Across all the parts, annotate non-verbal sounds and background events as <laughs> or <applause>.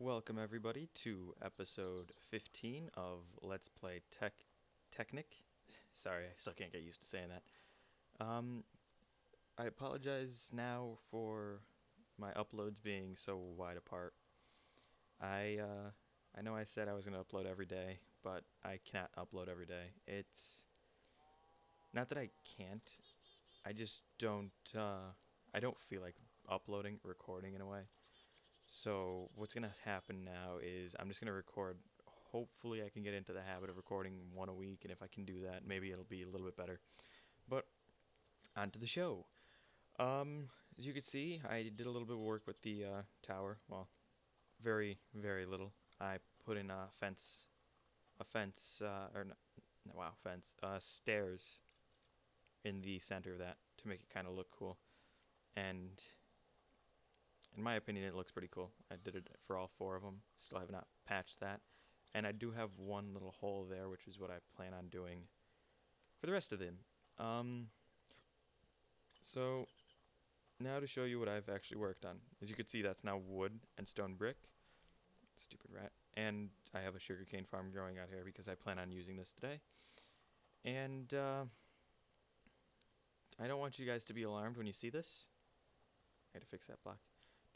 Welcome everybody to episode 15 of Let's Play Tech Technic. <laughs> Sorry, I still can't get used to saying that. Um, I apologize now for my uploads being so wide apart. I uh, I know I said I was going to upload every day, but I can't upload every day. It's not that I can't. I just don't uh, I don't feel like uploading, recording in a way. So what's going to happen now is I'm just going to record. Hopefully I can get into the habit of recording one a week, and if I can do that, maybe it'll be a little bit better. But on to the show. Um, as you can see, I did a little bit of work with the uh, tower. Well, very, very little. I put in a fence, a fence, uh, or no, wow, fence, uh, stairs in the center of that to make it kind of look cool. And in my opinion, it looks pretty cool. I did it for all four of them. Still have not patched that. And I do have one little hole there, which is what I plan on doing for the rest of them. Um, so, now to show you what I've actually worked on. As you can see, that's now wood and stone brick. Stupid rat. And I have a sugarcane farm growing out here because I plan on using this today. And, uh, I don't want you guys to be alarmed when you see this. I had to fix that block.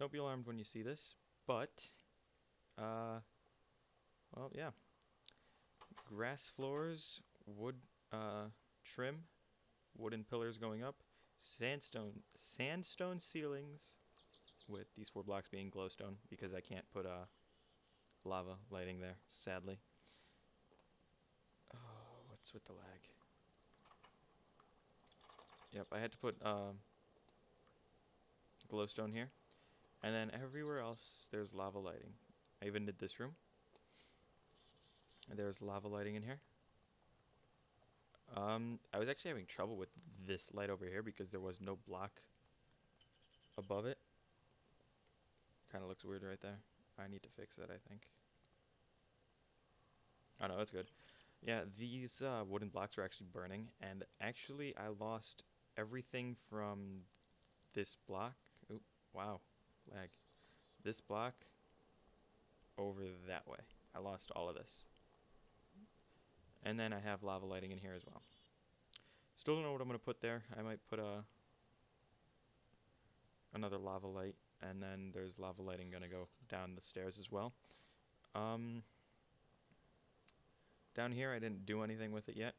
Don't be alarmed when you see this, but, uh, well, yeah. Grass floors, wood, uh, trim, wooden pillars going up, sandstone, sandstone ceilings, with these four blocks being glowstone, because I can't put, uh, lava lighting there, sadly. Oh, what's with the lag? Yep, I had to put, um, glowstone here. And then everywhere else, there's lava lighting. I even did this room. And there's lava lighting in here. Um, I was actually having trouble with this light over here because there was no block above it. Kind of looks weird right there. I need to fix that, I think. Oh no, that's good. Yeah, these uh, wooden blocks are actually burning, and actually I lost everything from this block. Oop, wow lag. This block over that way. I lost all of this. And then I have lava lighting in here as well. Still don't know what I'm going to put there. I might put a another lava light, and then there's lava lighting going to go down the stairs as well. Um, down here, I didn't do anything with it yet.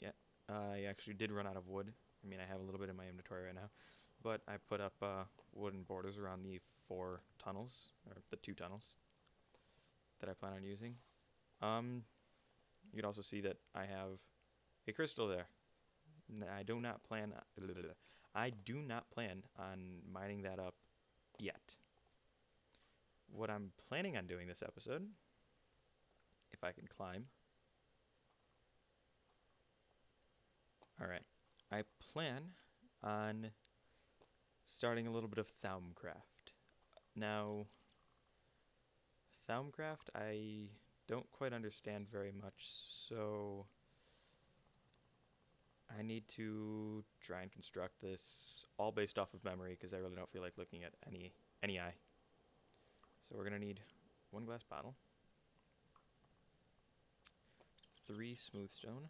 Yet I actually did run out of wood. I mean, I have a little bit in my inventory right now. But I put up uh, wooden borders around the four tunnels, or the two tunnels that I plan on using. Um, you can also see that I have a crystal there. I do not plan. I do not plan on mining that up yet. What I'm planning on doing this episode, if I can climb. All right, I plan on starting a little bit of Thaumcraft. Now, Thaumcraft I don't quite understand very much, so I need to try and construct this all based off of memory because I really don't feel like looking at any any eye. So we're gonna need one glass bottle, three smooth stone,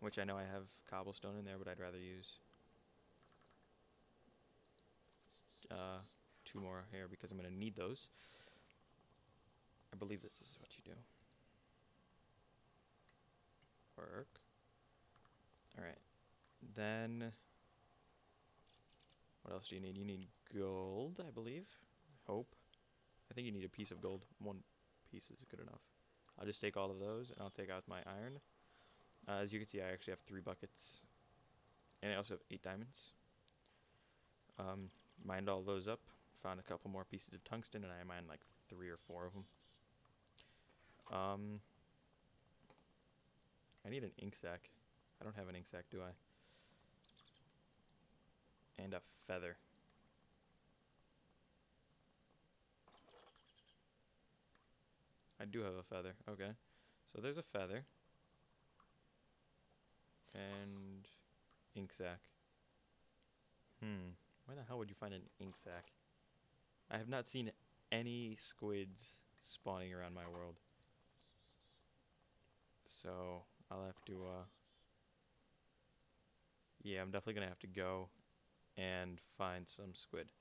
which I know I have cobblestone in there, but I'd rather use uh, two more here because I'm going to need those. I believe this is what you do. Work. Alright. Then, what else do you need? You need gold, I believe. Hope. I think you need a piece of gold. One piece is good enough. I'll just take all of those, and I'll take out my iron. Uh, as you can see, I actually have three buckets. And I also have eight diamonds. Um, mined all those up, found a couple more pieces of tungsten, and I mined like three or four of them. Um, I need an ink sac. I don't have an ink sac, do I? And a feather. I do have a feather. Okay. So there's a feather. And ink sac. Hmm. Where the hell would you find an ink sac? I have not seen any squids spawning around my world. So I'll have to, uh, yeah, I'm definitely gonna have to go and find some squid.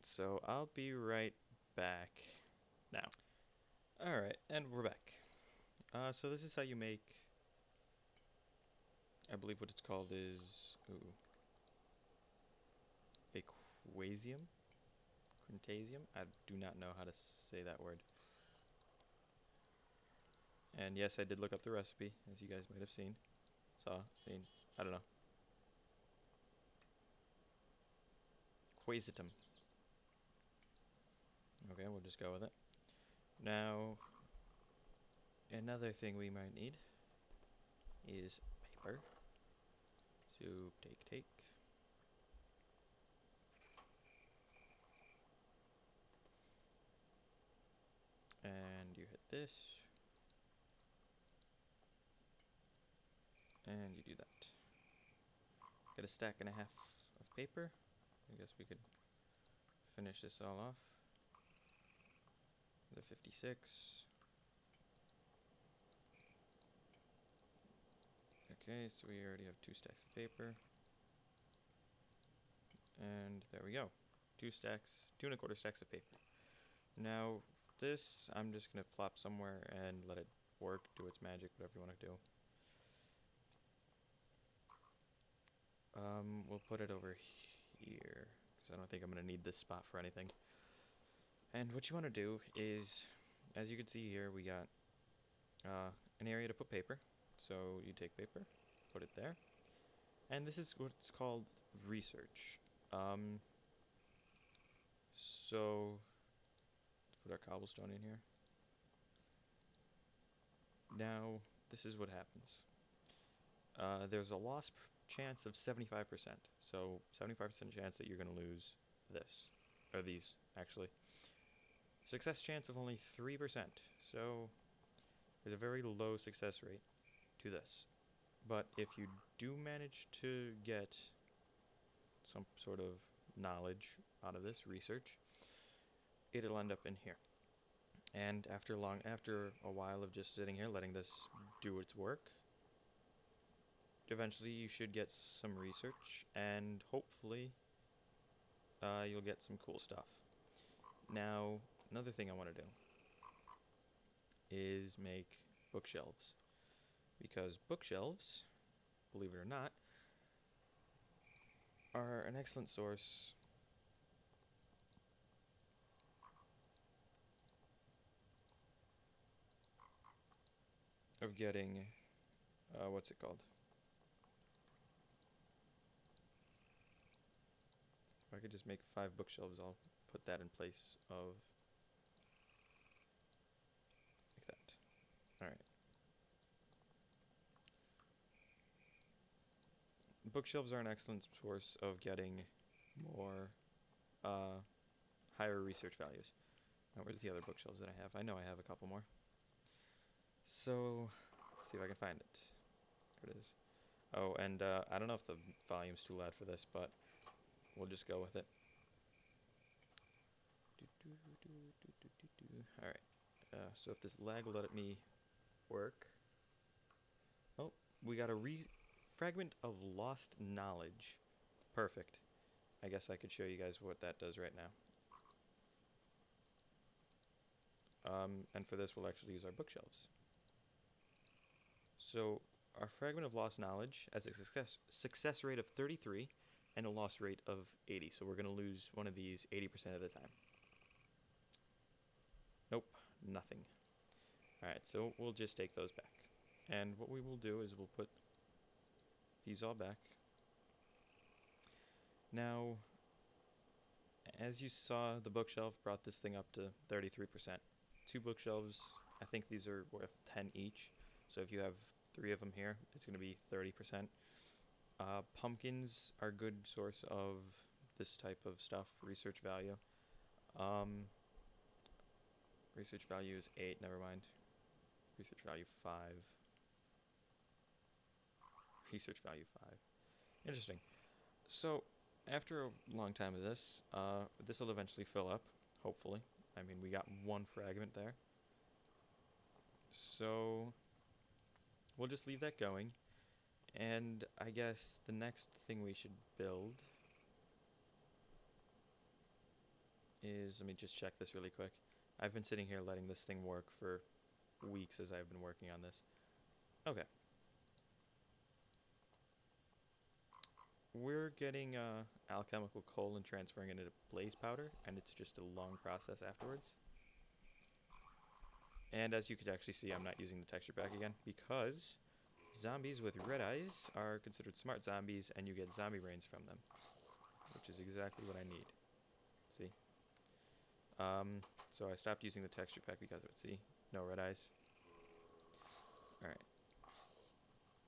So I'll be right back now. Alright, and we're back. Uh, so this is how you make, I believe what it's called is, ooh, aquasium? Quintasium? I do not know how to say that word. And yes, I did look up the recipe, as you guys might have seen. Saw, seen, I don't know. Quasitum. Okay, we'll just go with it. Now, another thing we might need is paper. So, take, take. And you hit this. And you do that. Get a stack and a half of paper. I guess we could finish this all off. The 56. Okay, so we already have two stacks of paper. And there we go. Two stacks, two and a quarter stacks of paper. Now, this I'm just going to plop somewhere and let it work, do its magic, whatever you want to do. Um, we'll put it over here, because I don't think I'm going to need this spot for anything. And what you want to do is, as you can see here, we got uh, an area to put paper. So you take paper, put it there. And this is what's called research. Um, so, put our cobblestone in here. Now, this is what happens. Uh, there's a loss chance of 75%. So 75% chance that you're going to lose this, or these, actually. Success chance of only 3%. So there's a very low success rate to this. But if you do manage to get some sort of knowledge out of this research, it'll end up in here. And after long after a while of just sitting here letting this do its work, eventually you should get some research and hopefully uh, you'll get some cool stuff. Now, another thing I want to do is make bookshelves. Because bookshelves, believe it or not, are an excellent source of getting, uh, what's it called? If I could just make five bookshelves, I'll put that in place of like that. Alright. Bookshelves are an excellent source of getting more uh, higher research values. Now, where's the other bookshelves that I have? I know I have a couple more. So, let's see if I can find it. There it is. Oh, and uh, I don't know if the volume's too loud for this, but we'll just go with it. Alright, uh, so if this lag will let me work. Oh, we got a re fragment of lost knowledge. Perfect. I guess I could show you guys what that does right now. Um, and for this, we'll actually use our bookshelves. So, our fragment of lost knowledge has a success, success rate of 33 and a loss rate of 80. So we're going to lose one of these 80% of the time. Nope, nothing. Alright, so we'll just take those back. And what we will do is we'll put these all back. Now, as you saw, the bookshelf brought this thing up to 33%. Two bookshelves, I think these are worth 10 each. So if you have three of them here, it's going to be 30%. Uh, pumpkins are a good source of this type of stuff, research value. Um, research value is 8, never mind. Research value 5. Research value 5. Interesting. So, after a long time of this, uh, this will eventually fill up, hopefully. I mean, we got one fragment there. So we'll just leave that going. And I guess the next thing we should build is let me just check this really quick. I've been sitting here letting this thing work for weeks as I've been working on this. Okay. We're getting uh, alchemical coal and transferring it into blaze powder, and it's just a long process afterwards. And as you can actually see, I'm not using the texture pack again because zombies with red eyes are considered smart zombies, and you get zombie brains from them, which is exactly what I need. See? Um, so I stopped using the texture pack because of it. See? No red eyes. Alright.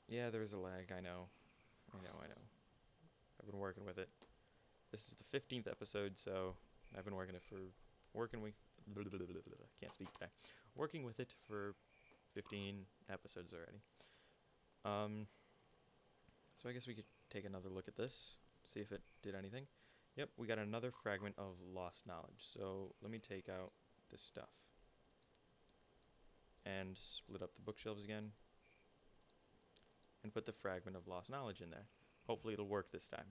Yeah, there's a lag, I know. I know, I know. I've been working with it. This is the 15th episode, so I've been working it for working with <laughs> can't speak today. Working with it for 15 episodes already. Um so I guess we could take another look at this, see if it did anything. Yep, we got another fragment of lost knowledge. So let me take out this stuff and split up the bookshelves again and put the fragment of lost knowledge in there. Hopefully it'll work this time.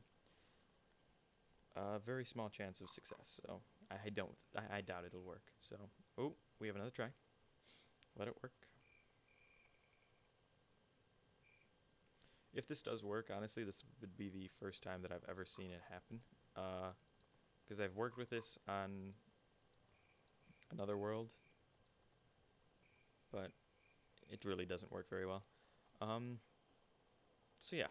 A uh, very small chance of success, so I don't, I, I doubt it'll work. So, oh, we have another try. Let it work. If this does work, honestly, this would be the first time that I've ever seen it happen. Because uh, I've worked with this on another world, but it really doesn't work very well. Um, so yeah,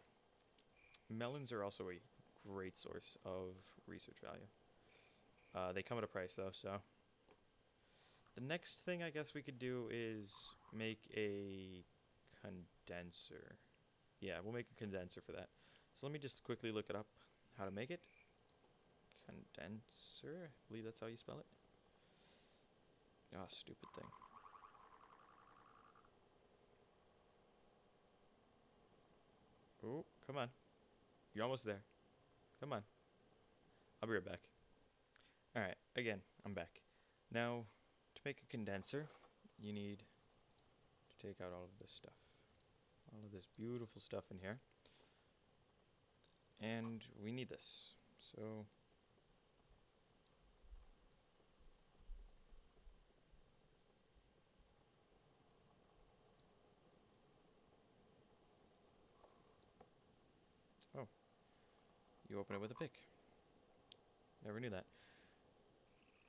melons are also a great source of research value. Uh, they come at a price though, so. The next thing I guess we could do is make a condenser. Yeah, we'll make a condenser for that. So let me just quickly look it up, how to make it. Condenser, I believe that's how you spell it. Oh, stupid thing. Oh, come on. You're almost there. Come on. I'll be right back. Alright, again, I'm back. Now, make a condenser, you need to take out all of this stuff. All of this beautiful stuff in here. And we need this. So, Oh. You open it with a pick. Never knew that.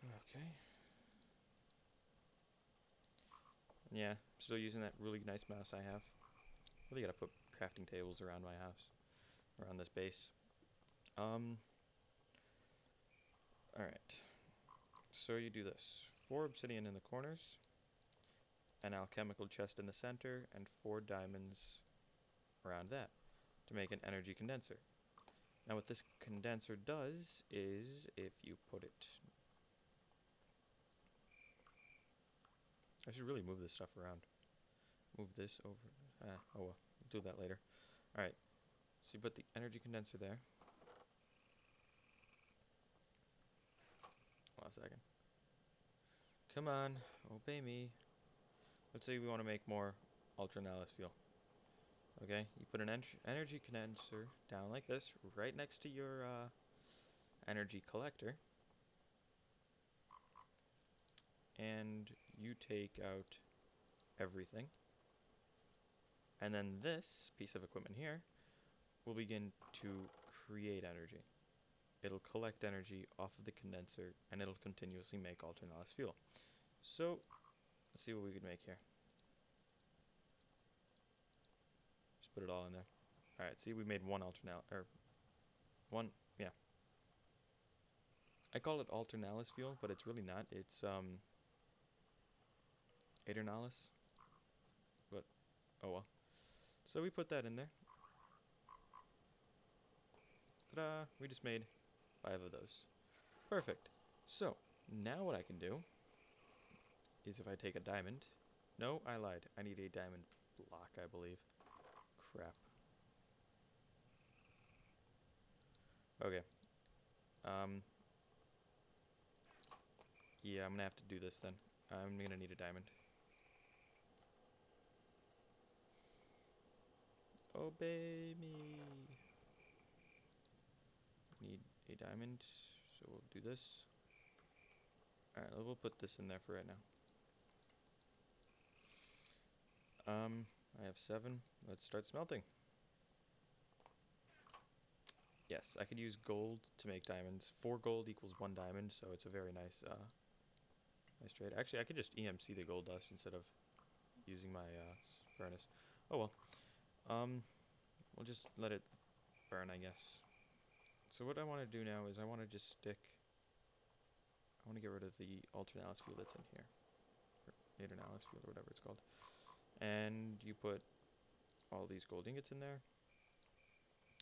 Okay. Yeah, still using that really nice mouse I have. Really gotta put crafting tables around my house. Around this base. Um. Alright. So you do this. Four obsidian in the corners. An alchemical chest in the center. And four diamonds around that. To make an energy condenser. Now what this condenser does is, if you put it... I should really move this stuff around. Move this over. Ah, oh well, we'll do that later. Alright, so you put the energy condenser there. Hold on a second. Come on, obey me. Let's say we want to make more ultranalysis fuel. Okay, you put an en energy condenser down like this, right next to your uh, energy collector. And you take out everything. And then this piece of equipment here will begin to create energy. It'll collect energy off of the condenser and it'll continuously make alternative fuel. So, let's see what we can make here. Just put it all in there. Alright, see, we made one alternalis, or one, yeah. I call it alternalis fuel, but it's really not. It's, um, Aeternalis. But, oh well. So we put that in there. Ta-da! We just made five of those. Perfect. So, now what I can do is if I take a diamond. No, I lied. I need a diamond block, I believe crap. Okay. Um, Yeah, I'm gonna have to do this then. I'm gonna need a diamond. Obey me. Need a diamond, so we'll do this. Alright, we'll put this in there for right now. Um, I have seven. Let's start smelting. Yes, I could use gold to make diamonds. Four gold equals one diamond, so it's a very nice, uh, nice trade. Actually, I could just EMC the gold dust instead of using my uh, furnace. Oh well. Um, we'll just let it burn, I guess. So what I want to do now is I want to just stick. I want to get rid of the alternalis fuel that's in here, or naternalis fuel, or whatever it's called. And you put all these gold ingots in there.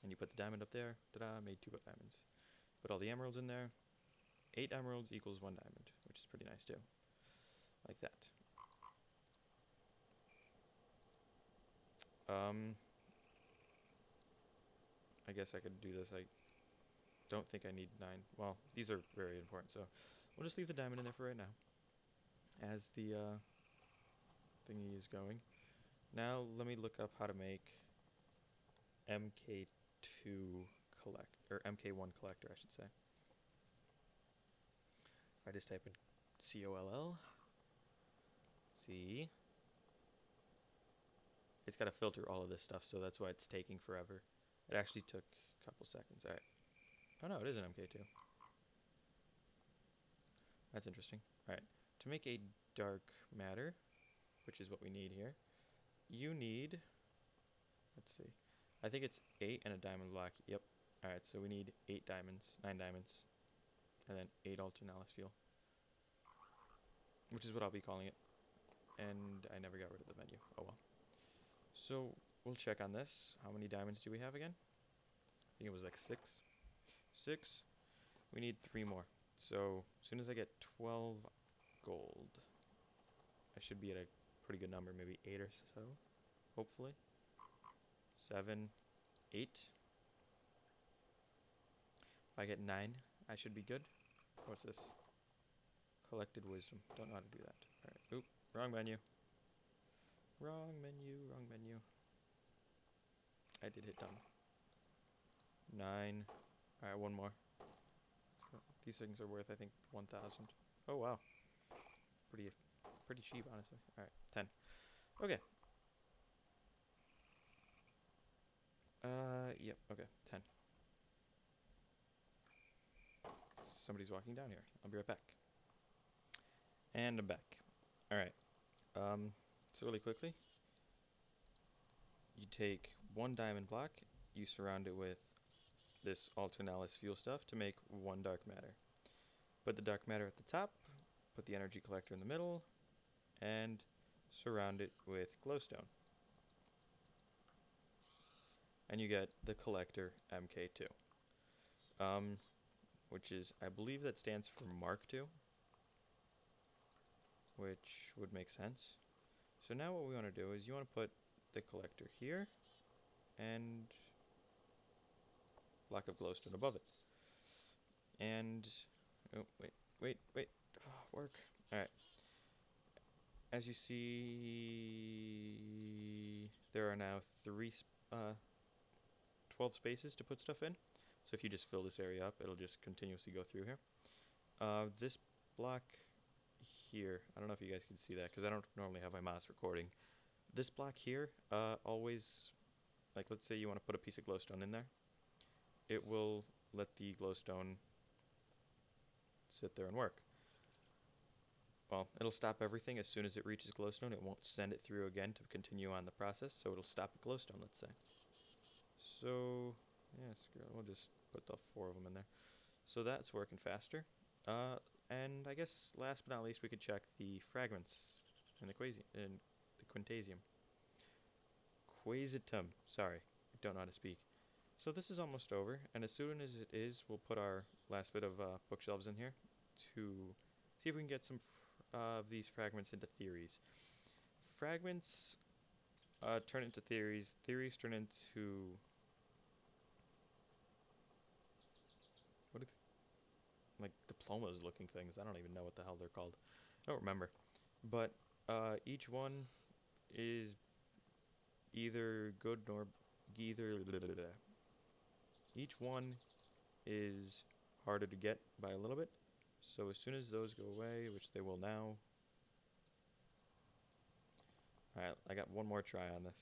And you put the diamond up there. Ta-da! Made two diamonds. Put all the emeralds in there. Eight emeralds equals one diamond, which is pretty nice too. Like that. Um, I guess I could do this. I don't think I need nine. Well, these are very important, so we'll just leave the diamond in there for right now. As the uh, thingy is going. Now let me look up how to make MK2 collect or MK1 collector, I should say. I just type in C O L L. C. It's got to filter all of this stuff, so that's why it's taking forever. It actually took a couple seconds. All right. Oh no, it is an MK2. That's interesting. All right. To make a dark matter, which is what we need here, you need. Let's see. I think it's eight and a diamond block. Yep. All right. So we need eight diamonds, nine diamonds, and then eight alternalis fuel, which is what I'll be calling it. And I never got rid of the menu. Oh well. So we'll check on this. How many diamonds do we have again? I think it was like six. Six. We need three more. So as soon as I get 12 gold, I should be at a pretty good number, maybe eight or so, hopefully. Seven, eight. If I get nine, I should be good. What's this? Collected wisdom. Don't know how to do that. Alright. Oop, wrong menu. Wrong menu, wrong menu. I did hit done. Nine. Alright, one more. So these things are worth, I think, 1,000. Oh, wow. Pretty, pretty cheap, honestly. Alright, 10. Okay. Uh, yep, okay, 10. Somebody's walking down here. I'll be right back. And I'm back. Alright. Um, so really quickly, you take one diamond block, you surround it with this alternalis fuel stuff to make one dark matter. Put the dark matter at the top, put the energy collector in the middle, and surround it with glowstone. And you get the collector MK2. Um, which is, I believe that stands for Mark II, which would make sense. So now what we want to do is you want to put the collector here and block of glowstone above it. And oh wait, wait, wait, oh, work. All right. As you see, there are now three, uh, 12 spaces to put stuff in. So if you just fill this area up, it'll just continuously go through here. Uh, this block here, I don't know if you guys can see that because I don't normally have my mouse recording. This block here, uh, always, like let's say you want to put a piece of glowstone in there, it will let the glowstone sit there and work. Well, it'll stop everything as soon as it reaches glowstone. It won't send it through again to continue on the process, so it'll stop at glowstone, let's say. So, yeah, screw it. We'll just put the four of them in there. So that's working faster. Uh, and I guess last but not least, we could check the fragments in the quasi in the quintasium. Quasitum. Sorry, I don't know how to speak. So this is almost over, and as soon as it is, we'll put our last bit of uh, bookshelves in here to see if we can get some uh, of these fragments into theories. Fragments uh, turn into theories. Theories turn into what? Are th- like diplomas looking things. I don't even know what the hell they're called. I don't remember. But uh, each one is either good nor either. blah, blah, blah. Each one is harder to get by a little bit. So as soon as those go away, which they will now. Alright, I got one more try on this.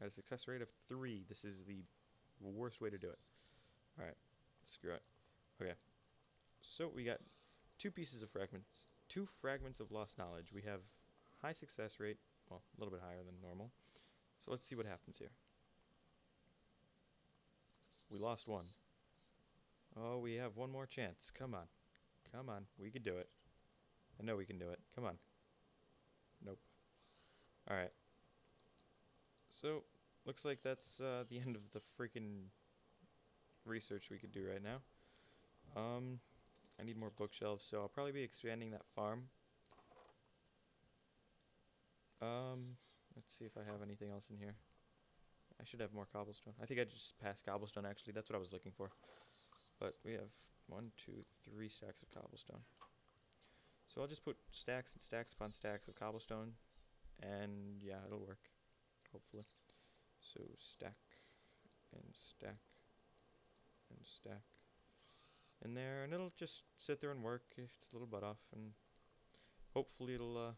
At a success rate of three. This is the worst way to do it. Alright, screw it. Okay. So we got two pieces of fragments. Two fragments of lost knowledge. We have high success rate. Well, a little bit higher than normal. So let's see what happens here. We lost one. Oh, we have one more chance. Come on. Come on. We can do it. I know we can do it. Come on. Nope. Alright. So, looks like that's uh, the end of the freaking research we could do right now. Um, I need more bookshelves, so I'll probably be expanding that farm. Um, let's see if I have anything else in here. I should have more cobblestone. I think I just passed cobblestone, actually. That's what I was looking for. But we have one, two, three stacks of cobblestone. So I'll just put stacks and stacks upon stacks of cobblestone. And yeah, it'll work. Hopefully. So stack and stack and stack in there. And it'll just sit there and work its a little butt off. And hopefully it'll... Uh,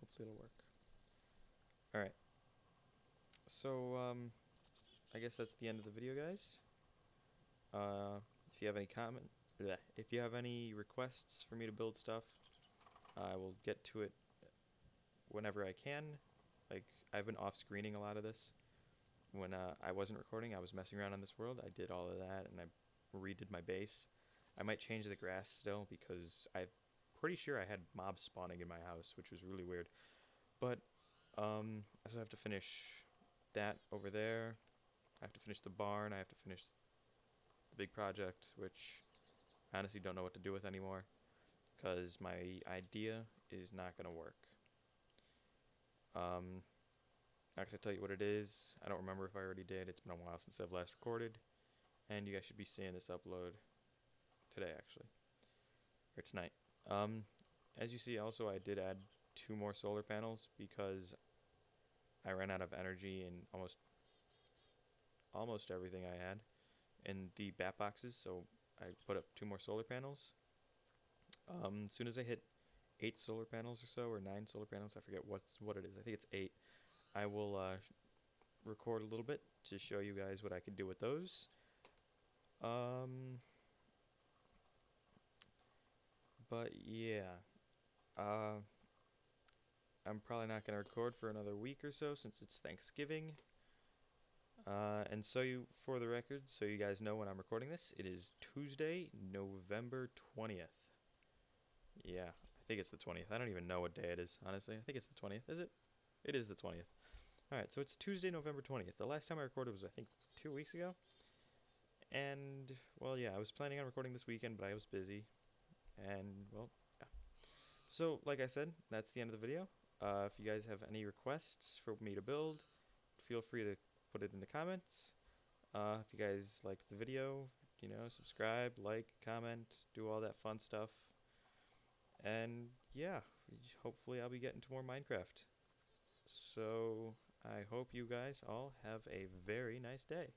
hopefully it'll work. Alright. So, um, I guess that's the end of the video, guys. Uh, if you have any comment, bleh, if you have any requests for me to build stuff, I will get to it whenever I can. Like, I've been off-screening a lot of this. When uh, I wasn't recording, I was messing around on this world. I did all of that, and I redid my base. I might change the grass still, because I'm pretty sure I had mobs spawning in my house, which was really weird. But, um, I still have to finish that over there. I have to finish the barn. I have to finish the big project, which I honestly don't know what to do with anymore because my idea is not going to work. Um, not going to tell you what it is. I don't remember if I already did. It's been a while since I've last recorded. And you guys should be seeing this upload today, actually. Or tonight. Um, as you see, also, I did add two more solar panels because I ran out of energy in almost almost everything I had in the bat boxes, so I put up two more solar panels. Um, as soon as I hit eight solar panels or so, or nine solar panels, I forget what's what it is. I think it's eight. I will uh, record a little bit to show you guys what I can do with those. Um, but yeah, uh, I'm probably not going to record for another week or so since it's Thanksgiving. Uh, and so you, for the record, so you guys know when I'm recording this, it is Tuesday, November 20th. Yeah, I think it's the 20th. I don't even know what day it is, honestly. I think it's the 20th. Is it? It is the 20th. Alright, so it's Tuesday, November 20th. The last time I recorded was, I think, two weeks ago. And, well, yeah, I was planning on recording this weekend, but I was busy. And, well, yeah. So, like I said, that's the end of the video. Uh, if you guys have any requests for me to build, feel free to put it in the comments. Uh, if you guys liked the video, you know, subscribe, like, comment, do all that fun stuff. And yeah, hopefully I'll be getting to more Minecraft. So I hope you guys all have a very nice day.